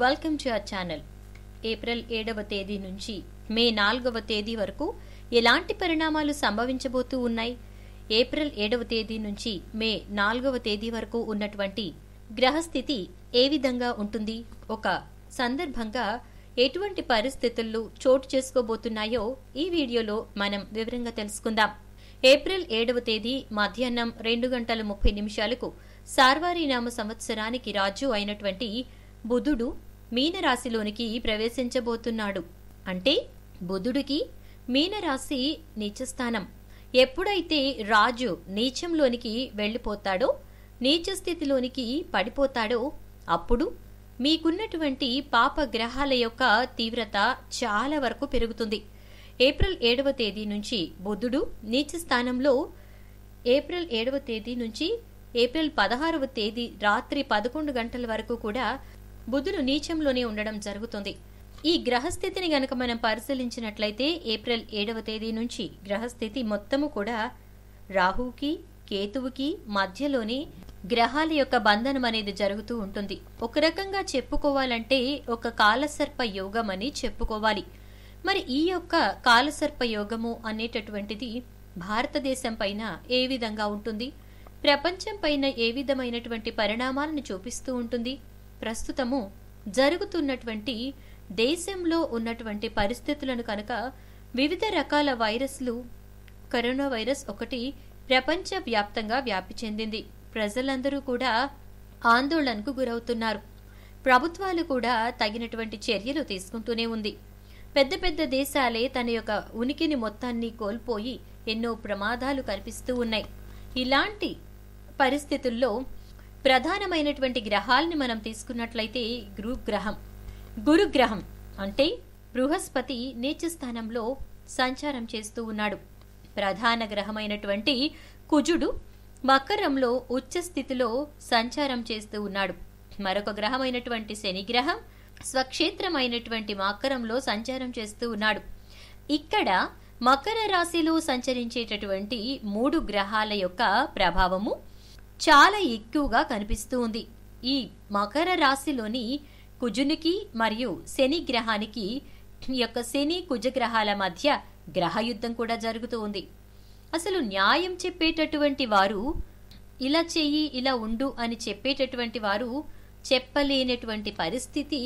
Welcome to our channel. April ఏడవ తేదీ నుంచి మే నాలుగవ తేదీ వరకు ఎలాంటి పరిణామాలు సంభవించబోతూ ఉన్నాయి? ఏప్రిల్ ఏడవ తేదీ నుంచి మే నాలుగవ తేదీ వరకు ఉన్నటువంటి గ్రహస్థితి ఏ విధంగా ఉంటుంది? ఒక సందర్భంగా ఎటువంటి పరిస్థితుల్లో చోటు చేసుకోబోతున్నాయో ఈ వీడియోలో మనం వివరంగా తెలుసుకుందాం. ఏప్రిల్ ఏడవ తేదీ మధ్యాహ్నం రెండు గంటల ముప్పై నిమిషాలకు సార్వారీనామ సంవత్సరానికి రాజు అయినటువంటి బుధుడు మీనరాశిలోనికి ప్రవేశించబోతున్నాడు. అంటే బుధుడికి మీనరాశి నీచస్థానం. ఎప్పుడైతే రాజు నీచంలోనికి వెళ్ళిపోతాడో నీచస్థితిలోనికి పడిపోతాడో అప్పుడు మీకున్నటువంటి పాప గ్రహాల యొక్క తీవ్రత చాలా వరకు పెరుగుతుంది. ఏప్రిల్ ఏడవ తేదీ నుంచి బుధుడు నీచ స్థానంలో ఏప్రిల్ ఏడవ తేదీ నుంచి ఏప్రిల్ పదహారవ తేదీ రాత్రి పదకొండు గంటల వరకు కూడా బుధుడు నీచంలోనే ఉండడం జరుగుతుంది. ఈ గ్రహస్థితిని గనక మనం పరిశీలించినట్లయితే ఏప్రిల్ ఏడవ తేదీ నుంచి గ్రహస్థితి మొత్తము కూడా రాహుకి కేతువుకి మధ్యలోనే గ్రహాల యొక్క బంధనం అనేది జరుగుతూ ఉంటుంది. ఒక రకంగా చెప్పుకోవాలంటే ఒక కాలసర్ప యోగం అని చెప్పుకోవాలి. మరి ఈ యొక్క కాలసర్ప యోగము అనేటటువంటిది భారతదేశం పైన ఏ విధంగా ఉంటుంది? ప్రపంచం పైన ఏ విధమైనటువంటి పరిణామాలను చూపిస్తూ ఉంటుంది? ప్రస్తుతము జరుగుతున్నటువంటి దేశంలో ఉన్నటువంటి పరిస్థితులను కనుక వివిధ రకాల వైరస్లు కరోనా వైరస్ ఒకటి ప్రపంచవ్యాప్తంగా వ్యాప్తి చెందింది. ప్రజలందరూ కూడా ఆందోళనకు గురవుతున్నారు. ప్రభుత్వాలు కూడా తగినటువంటి చర్యలు తీసుకుంటూనే ఉంది. పెద్ద పెద్ద దేశాలే తన యొక్క ఉనికిని మొత్తాన్ని కోల్పోయి ఎన్నో ప్రమాదాలు కనిపిస్తూ ఉన్నాయి. ఇలాంటి పరిస్థితుల్లో ప్రధానమైనటువంటి గ్రహాలని మనం తీసుకున్నట్లయితే గురుగ్రహం. గురుగ్రహం అంటే బృహస్పతి నీచ స్థానంలో సంచారం చేస్తూ ఉన్నాడు. ప్రధాన గ్రహమైనటువంటి కుజుడు మకరంలో ఉచ్చ స్థితిలో సంచారం చేస్తూ ఉన్నాడు. మరొక గ్రహమైనటువంటి శనిగ్రహం స్వక్షేత్రమైనటువంటి మకరంలో సంచారం చేస్తూ ఉన్నాడు. ఇక్కడ మకర రాశిలో సంచరించేటటువంటి మూడు గ్రహాల యొక్క ప్రభావము చాలా ఎక్కువగా కనిపిస్తూ ఉంది. ఈ మకర రాశిలోని కుజునికి మరియు శని గ్రహానికి ఈ యొక్క శని కుజగ్రహాల మధ్య గ్రహయుద్ధం కూడా జరుగుతూ ఉంది. అసలు న్యాయం చెప్పేటటువంటి వారు ఇలా చెయ్యి ఇలా ఉండు అని చెప్పేటటువంటి వారు చెప్పలేనటువంటి పరిస్థితి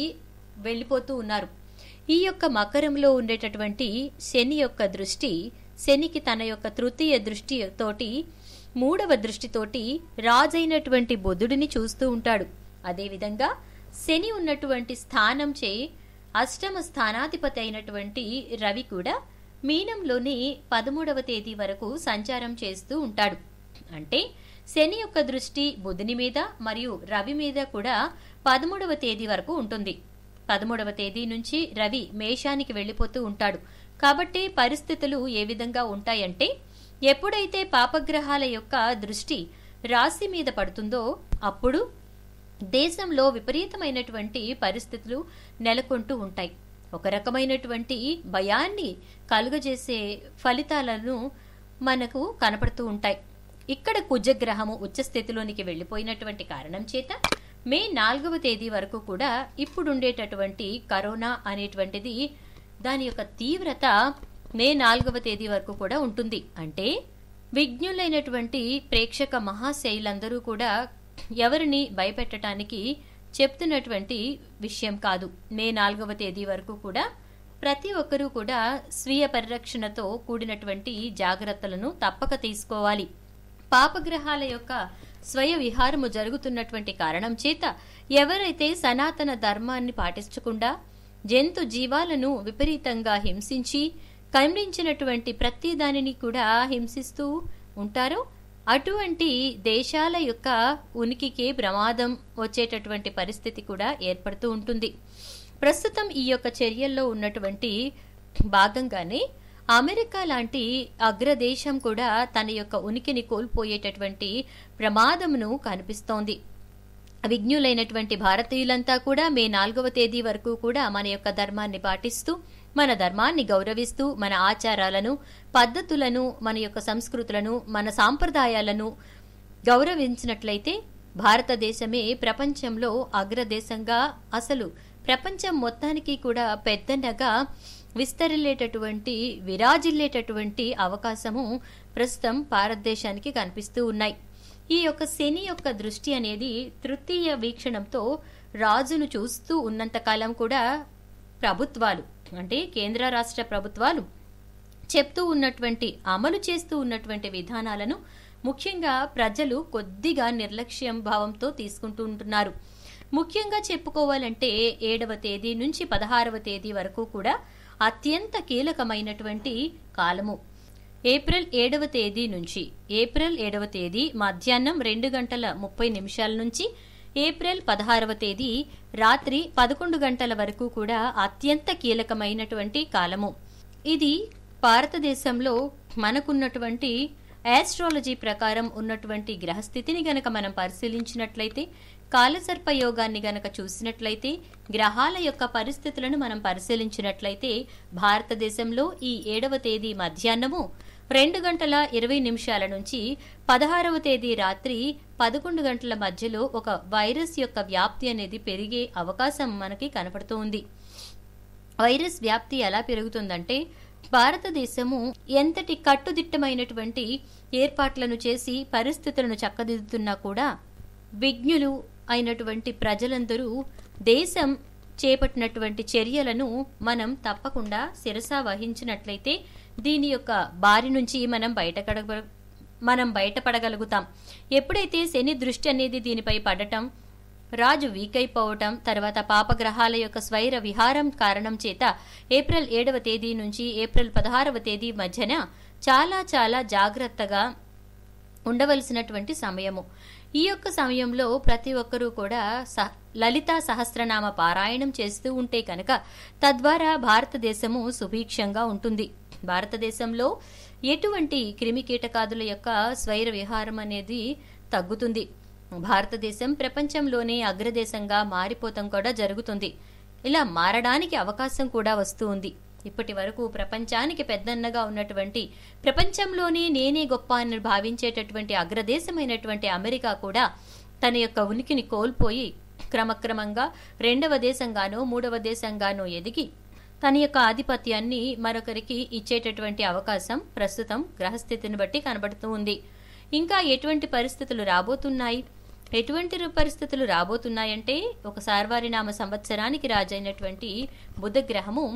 వెళ్ళిపోతూ ఉన్నారు. ఈ యొక్క మకరంలో ఉండేటటువంటి శని యొక్క దృష్టి శనికి తన యొక్క తృతీయ దృష్టి తోటి మూడవ దృష్టితోటి రాజైనటువంటి బుధుడిని చూస్తూ ఉంటాడు. అదేవిధంగా శని ఉన్నటువంటి స్థానం చే అష్టమ స్థానాధిపతి అయినటువంటి రవి కూడా మీనంలోని పదమూడవ తేదీ వరకు సంచారం చేస్తూ ఉంటాడు. అంటే శని యొక్క దృష్టి బుధుని మీద మరియు రవి మీద కూడా పదమూడవ తేదీ వరకు ఉంటుంది. పదమూడవ తేదీ నుంచి రవి మేషానికి వెళ్ళిపోతూ ఉంటాడు. కాబట్టి పరిస్థితులు ఏ విధంగా ఉంటాయంటే ఎప్పుడైతే పాపగ్రహాల యొక్క దృష్టి రాశి మీద పడుతుందో అప్పుడు దేశంలో విపరీతమైనటువంటి పరిస్థితులు నెలకొంటూ ఉంటాయి. ఒక రకమైనటువంటి భయాన్ని కలుగజేసే ఫలితాలను మనకు కనపడుతూ ఉంటాయి. ఇక్కడ కుజగ్రహము ఉచ్చస్థితిలోనికి వెళ్ళిపోయినటువంటి కారణం చేత మే నాలుగవ తేదీ వరకు కూడా ఇప్పుడుండేటటువంటి కరోనా అనేటువంటిది దాని యొక్క తీవ్రత మే నాలుగవ తేదీ వరకు కూడా ఉంటుంది. అంటే విజ్ఞులైనటువంటి ప్రేక్షక మహాశైలందరూ కూడా ఎవరిని భయపెట్టడానికి చెప్తున్నటువంటి విషయం కాదు. మే నాలుగవ తేదీ వరకు కూడా ప్రతి ఒక్కరూ కూడా స్వీయ పరిరక్షణతో కూడినటువంటి జాగ్రత్తలను తప్పక తీసుకోవాలి. పాపగ్రహాల యొక్క స్వయ విహారము జరుగుతున్నటువంటి కారణం చేత ఎవరైతే సనాతన ధర్మాన్ని పాటించకుండా జంతు జీవాలను విపరీతంగా హింసించి కమించినటువంటి ప్రతి దానిని కూడా హింసిస్తూ ఉంటారు. అటువంటి దేశాల యొక్క ఉనికికి ప్రమాదం వచ్చేటటువంటి పరిస్థితి కూడా ఏర్పడుతూ ఉంటుంది. ప్రస్తుతం ఈ యొక్క చర్యల్లో ఉన్నటువంటి భాగంగానే అమెరికా లాంటి అగ్రదేశం కూడా తన యొక్క ఉనికిని కోల్పోయేటటువంటి ప్రమాదమును కనిపిస్తోంది. విజ్ఞులైనటువంటి భారతీయులంతా కూడా మే నాలుగవ తేదీ వరకు కూడా మన యొక్క ధర్మాన్ని పాటిస్తూ మన ధర్మాన్ని గౌరవిస్తూ మన ఆచారాలను పద్ధతులను మన యొక్క సంస్కృతులను మన సాంప్రదాయాలను గౌరవించినట్లయితే భారతదేశమే ప్రపంచంలో అగ్రదేశంగా అసలు ప్రపంచం మొత్తానికి కూడా పెద్దనగా విస్తరిల్లేటటువంటి విరాజిల్లేటటువంటి అవకాశము ప్రస్తుతం భారతదేశానికి కనిపిస్తూ ఉన్నాయి. ఈ యొక్క శని యొక్క దృష్టి అనేది తృతీయ వీక్షణంతో రాజును చూస్తూ ఉన్నంతకాలం కూడా ప్రభుత్వాలు అంటే కేంద్ర రాష్ట్ర ప్రభుత్వాలు చెప్తూ ఉన్నటువంటి అమలు చేస్తూ ఉన్నటువంటి విధానాలను ముఖ్యంగా ప్రజలు కొద్దిగా నిర్లక్ష్యం భావంతో తీసుకుంటూ ఉంటున్నారు. ముఖ్యంగా చెప్పుకోవాలంటే ఏడవ తేదీ నుంచి పదహారవ తేదీ వరకు కూడా అత్యంత కీలకమైనటువంటి కాలము. ఏప్రిల్ ఏడవ తేదీ నుంచి ఏప్రిల్ ఏడవ తేదీ మధ్యాహ్నం రెండు గంటల ముప్పై నిమిషాల నుంచి ఏప్రిల్ పదహారవ తేదీ రాత్రి పదకొండు గంటల వరకు కూడా అత్యంత కీలకమైనటువంటి కాలము. ఇది భారతదేశంలో మనకున్నటువంటి ఆస్ట్రాలజీ ప్రకారం ఉన్నటువంటి గ్రహస్థితిని గనక మనం పరిశీలించినట్లయితే కాలసర్ప యోగాన్ని గనక చూసినట్లయితే గ్రహాల యొక్క పరిస్థితులను మనం పరిశీలించినట్లయితే భారతదేశంలో ఈ ఏడవ తేదీ మధ్యాహ్నము రెండు గంటల ఇరవై నిమిషాల నుంచి పదహారవ తేదీ రాత్రి పదకొండు గంటల మధ్యలో ఒక వైరస్ యొక్క వ్యాప్తి అనేది పెరిగే అవకాశం మనకి కనపడుతూ ఉంది వైరస్ వ్యాప్తి ఎలా పెరుగుతుందంటే భారతదేశము ఎంతటి కట్టుదిట్టమైనటువంటి ఏర్పాట్లను చేసి పరిస్థితులను చక్కదిద్దుతున్నా కూడా విజ్ఞులు అయినటువంటి ప్రజలందరూ దేశం చేపట్టినటువంటి చర్యలను మనం తప్పకుండా శిరస వహించినట్లయితే దీని యొక్క బారి నుంచి మనం బయటకడ మనం బయటపడగలుగుతాం. ఎప్పుడైతే శని దృష్టి అనేది దీనిపై పడటం రాజు వీక్ అయిపోవటం తర్వాత పాపగ్రహాల యొక్క స్వైర విహారం కారణం చేత ఏప్రిల్ ఏడవ తేదీ నుంచి ఏప్రిల్ పదహారవ తేదీ మధ్యన చాలా చాలా జాగ్రత్తగా ఉండవలసినటువంటి సమయము. ఈ యొక్క సమయంలో ప్రతి ఒక్కరూ కూడా సహ లలితా సహస్రనామ పారాయణం చేస్తూ ఉంటే కనుక తద్వారా భారతదేశము సుభిక్షంగా ఉంటుంది. భారతదేశంలో ఎటువంటి క్రిమి కీటకాదుల యొక్క స్వైర విహారం అనేది తగ్గుతుంది. భారతదేశం ప్రపంచంలోనే అగ్రదేశంగా మారిపోతం కూడా జరుగుతుంది. ఇలా మారడానికి అవకాశం కూడా వస్తూ ఉంది. ఇప్పటి వరకు ప్రపంచానికి పెద్దన్నగా ఉన్నటువంటి ప్రపంచంలోనే నేనే గొప్ప అని భావించేటటువంటి అగ్రదేశమైనటువంటి అమెరికా కూడా తన యొక్క ఉనికిని కోల్పోయి క్రమక్రమంగా రెండవ దేశంగానో మూడవ దేశంగానో ఎదిగి తన యొక్క ఆధిపత్యాన్ని మరొకరికి ఇచ్చేటటువంటి అవకాశం ప్రస్తుతం గ్రహస్థితిని బట్టి కనబడుతూ ఉంది. ఇంకా ఎటువంటి పరిస్థితులు రాబోతున్నాయి? ఎటువంటి పరిస్థితులు రాబోతున్నాయంటే ఒక సార్వారినామ సంవత్సరానికి రాజైనటువంటి బుధగ్రహము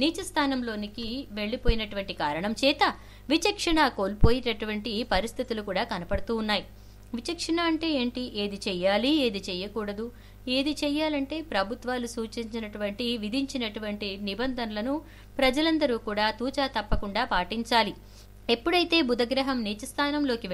నీచ స్థానంలోనికి వెళ్ళిపోయినటువంటి కారణం చేత విచక్షణ కోల్పోయేటటువంటి పరిస్థితులు కూడా కనపడుతూ ఉన్నాయి. విచక్షణ అంటే ఏంటి? ఏది చెయ్యాలి? ఏది చెయ్యకూడదు? ఏది చెయ్యాలంటే ప్రభుత్వాలు సూచించినటువంటి విధించినటువంటి నిబంధనలను ప్రజలందరూ కూడా తూచా తప్పకుండా పాటించాలి. ఎప్పుడైతే బుధగ్రహం నీచ స్థానంలోకి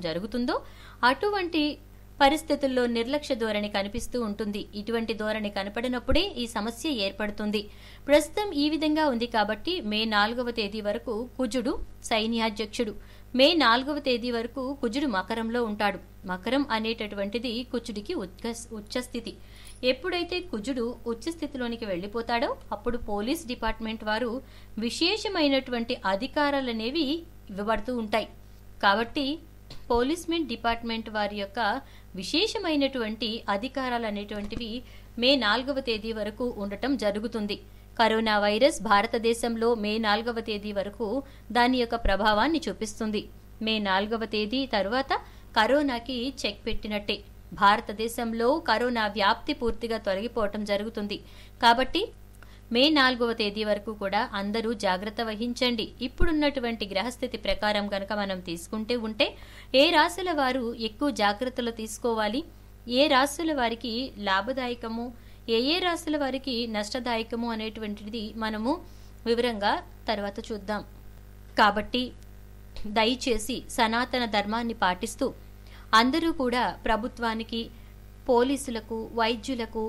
జరుగుతుందో అటువంటి పరిస్థితుల్లో నిర్లక్ష్య ధోరణి కనిపిస్తూ ఉంటుంది. ఇటువంటి ధోరణి కనపడినప్పుడే ఈ సమస్య ఏర్పడుతుంది. ప్రస్తుతం ఈ విధంగా ఉంది కాబట్టి మే నాలుగవ తేదీ వరకు కుజుడు సైన్యాధ్యక్షుడు. మే నాలుగవ తేదీ వరకు కుజుడు మకరంలో ఉంటాడు. మకరం అనేటటువంటిది కుజుడికి ఉచ్చస్థితి. ఎప్పుడైతే కుజుడు ఉచ్చస్థితిలోనికి వెళ్ళిపోతాడో అప్పుడు పోలీస్ డిపార్ట్మెంట్ వారు విశేషమైనటువంటి అధికారాలనేవి ఇవ్వబడుతూ ఉంటాయి. కాబట్టి పోలీస్మెంట్ డిపార్ట్మెంట్ వారి యొక్క విశేషమైనటువంటి అధికారాలు అనేటువంటివి మే నాలుగవ తేదీ వరకు ఉండటం జరుగుతుంది. కరోనా వైరస్ భారతదేశంలో మే నాలుగవ తేదీ వరకు దాని యొక్క ప్రభావాన్ని చూపిస్తుంది. మే నాలుగవ తేదీ తరువాత కరోనాకి చెక్ పెట్టినట్టే. భారతదేశంలో కరోనా వ్యాప్తి పూర్తిగా తొలగిపోవటం జరుగుతుంది. కాబట్టి మే నాలుగవ తేదీ వరకు కూడా అందరూ జాగ్రత్త వహించండి. ఇప్పుడున్నటువంటి గ్రహస్థితి ప్రకారం కనుక మనం తీసుకుంటే ఉంటే ఏ రాశుల వారు ఎక్కువ జాగ్రత్తలు తీసుకోవాలి? ఏ రాశుల వారికి లాభదాయకము? ఏ ఏ రాశుల వారికి నష్టదాయకము అనేటువంటిది మనము వివరంగా తర్వాత చూద్దాం. కాబట్టి దయచేసి సనాతన ధర్మాన్ని పాటిస్తూ అందరూ కూడా ప్రభుత్వానికి పోలీసులకు వైద్యులకు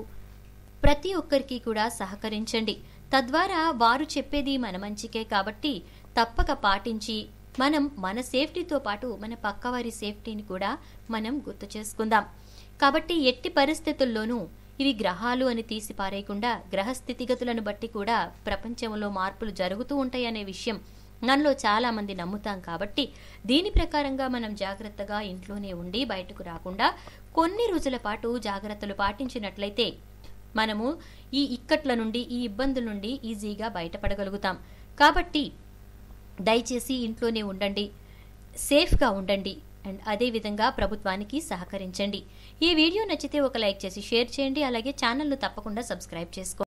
ప్రతి ఒక్కరికి కూడా సహకరించండి. తద్వారా వారు చెప్పేది మన మంచికే కాబట్టి తప్పక పాటించి మనం మన సేఫ్టీతో పాటు మన పక్కవారి సేఫ్టీని కూడా మనం గుర్తు చేసుకుందాం. కాబట్టి ఎట్టి పరిస్థితుల్లోనూ ఇవి గ్రహాలు అని తీసి పారేయకుండా గ్రహ స్థితిగతులను బట్టి కూడా ప్రపంచంలో మార్పులు జరుగుతూ ఉంటాయనే విషయం మనలో చాలా మంది నమ్ముతాం కాబట్టి దీని ప్రకారంగా మనం జాగ్రత్తగా ఇంట్లోనే ఉండి బయటకు రాకుండా కొన్ని రోజుల పాటు జాగ్రత్తలు పాటించినట్లయితే మనము ఈ ఇక్కట్ల నుండి ఈ ఇబ్బందుల నుండి ఈజీగా బయటపడగలుగుతాం. కాబట్టి దయచేసి ఇంట్లోనే ఉండండి. సేఫ్గా ఉండండి. అండ్ అదేవిధంగా ప్రభుత్వానికి సహకరించండి. ఈ వీడియో నచ్చితే ఒక లైక్ చేసి షేర్ చేయండి. అలాగే ఛానల్ను తప్పకుండా సబ్స్క్రైబ్ చేసుకోండి.